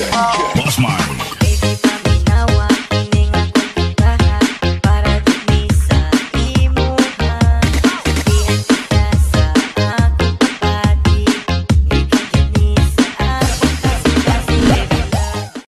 What's Mind.